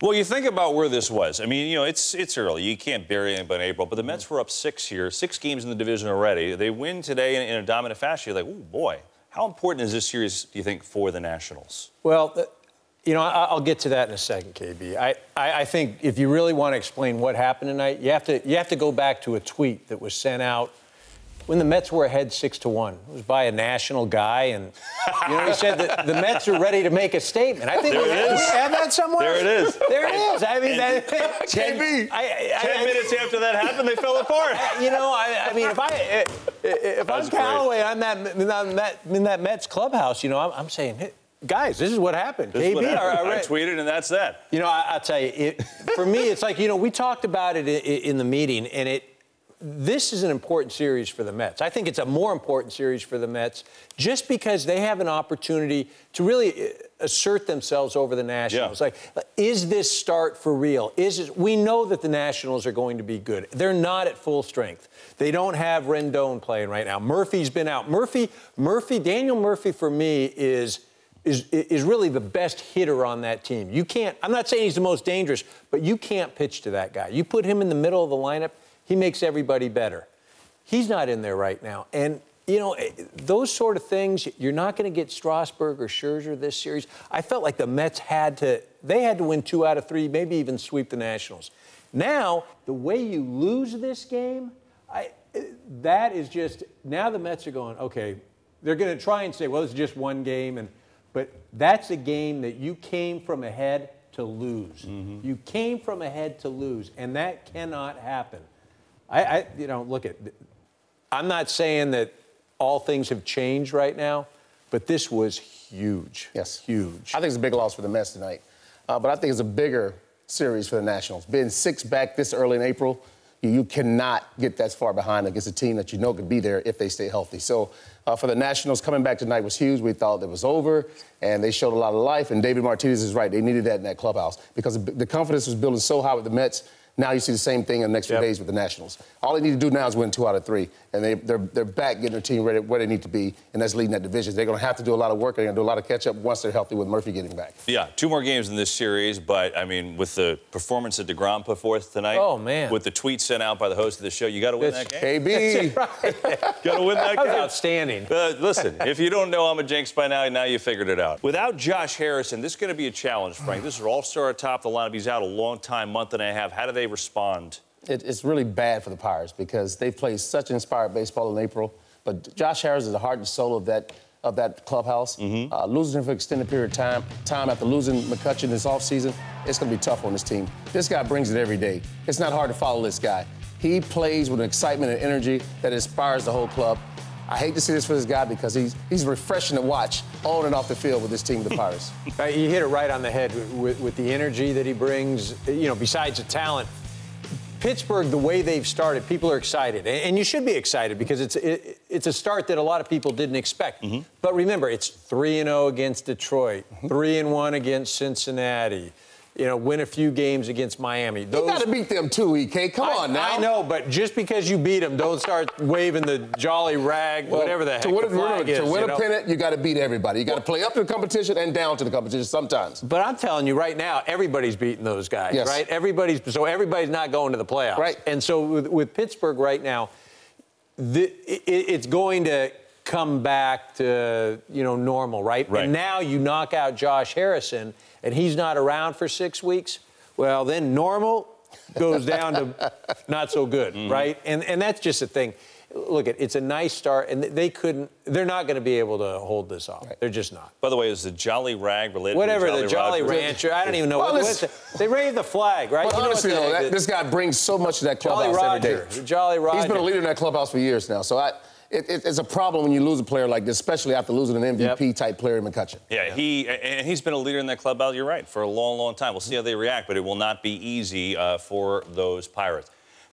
Well, you think about where this was. I mean, you know, it's it's early. You can't bury anybody in April. But the Mets were up six here, six games in the division already. They win today in, in a dominant fashion. You're like, oh boy, how important is this series? Do you think for the Nationals? Well. You know, I'll get to that in a second, KB. I, I, I, think if you really want to explain what happened tonight, you have to you have to go back to a tweet that was sent out when the Mets were ahead six to one. It was by a national guy, and you know he said that the Mets are ready to make a statement. I think there we, it is. have that somewhere. There it is. There it is. I mean, that, ten, I, I, ten minutes after that happened, they fell apart. You know, I, mean, if I if I'm Callaway, I'm that in that, in that Mets clubhouse. You know, I'm, I'm saying. Hey, guys, this is what happened. This KB, what happened. I, I, tweeted, and that's that. You know, I, will tell you, it, for me, it's like you know, we talked about it in, in the meeting, and it this is an important series for the Mets. I think it's a more important series for the Mets just because they have an opportunity to really uh, assert themselves over the Nationals. Yeah. Like, is this start for real? Is it, we know that the Nationals are going to be good. They're not at full strength. They don't have Rendon playing right now. Murphy's been out. Murphy, Murphy, Daniel Murphy for me is is, is really the best hitter on that team. You can't, I'm not saying he's the most dangerous, but you can't pitch to that guy. You put him in the middle of the lineup, he makes everybody better. He's not in there right now. And, you know, eh, those sort of things, you're not going to get Strasburg or Scherzer this series. I felt like the Mets had to, they had to win two out of three, maybe even sweep the Nationals. Now, the way you lose this game, I, eh, that is just, now the Mets are going, okay, they're going to try and say, well, it's just one game. And, but that's a game that you came from ahead to lose. Mm-hmm. You came from ahead to lose, and that cannot happen. I, I you know, look at, I'm not saying that all things have changed right now, but this was huge. Yes. Huge. I think it's a big loss for the Mets tonight. Uh, but I think it's a bigger series for the Nationals. Being six back this early in April, you, you, cannot get that far behind against a team that you know could be there if they stay healthy. So uh, for the Nationals, coming back tonight was huge. We thought it was over, and they showed a lot of life. And David Martinez is right. They needed that in that clubhouse because the confidence was building so high with the Mets now you see the same thing in the next yep. few days with the Nationals. All they need to do now is win two out of three, and they, they're, they're back getting their team ready where they need to be, and that's leading that division. They're going to have to do a lot of work. They're going to do a lot of catch up once they're healthy with Murphy getting back. Yeah, two more games in this series, but I mean, with the performance that DeGrom put forth tonight, oh man, with the tweet sent out by the host of the show, you got to win that game. KB, got to win that, that game. outstanding. Uh, listen, if you don't know I'm a jinx by now, now you figured it out. Without Josh Harrison, this is going to be a challenge, Frank. This is all-star atop the lineup. He's out a long time, month and a half. How do they respond? it, it's really bad for the Pirates because they played such inspired baseball in April. But Josh Harrison is the heart and soul of that of that clubhouse. Mm-hmm. Uh, losing him for an extended period of time, time after losing McCutchen this offseason, it's going to be tough on this team. This guy brings it every day. It's not hard to follow this guy. He plays with an excitement and energy that inspires the whole club. I hate to see this for this guy because he's he's refreshing to watch on and off the field with this team, the Pirates. you hit it right on the head with, with the energy that he brings. You know, besides the talent, Pittsburgh, the way they've started, people are excited, and you should be excited because it's it, it's a start that a lot of people didn't expect. Mm-hmm. But remember, it's three and zero oh against Detroit, mm-hmm. three and one against Cincinnati you know, win a few games against Miami. Those, you got to beat them too, EK. Come I, on now. I know, but just because you beat them, don't start waving the jolly rag, well, whatever the heck to win, flag is, To win a know? pennant, you got to beat everybody. You got to play up to the competition and down to the competition sometimes. But I'm telling you right now, everybody's beating those guys, yes. right? Everybody's so everybody's not going to the playoffs, right? And so with, with Pittsburgh right now, the, it, it's going to come back to you know normal, right? right? And now you knock out Josh Harrison, and he's not around for six weeks well, then normal goes down to not so good, mm-hmm. right? And and that's just a thing. Look, it's a nice start, and they couldn't. They're not going to be able to hold this off. Right. They're just not. By the way, is the Jolly Rag related? Whatever to the Jolly, the Jolly Rancher. I don't even know well, what, what They raised the flag, right? Well, you honestly, though, that, this guy brings so much to that clubhouse Jolly Roger, day. Jolly Roger. He's been a leader in that clubhouse for years now. So I it, it, it's a problem when you lose a player like this, especially after losing an MVP yep. type player in McCutchen. Yeah, yeah, he and he's been a leader in that club. You're right for a long, long time. We'll see how they react, but it will not be easy uh, for those Pirates.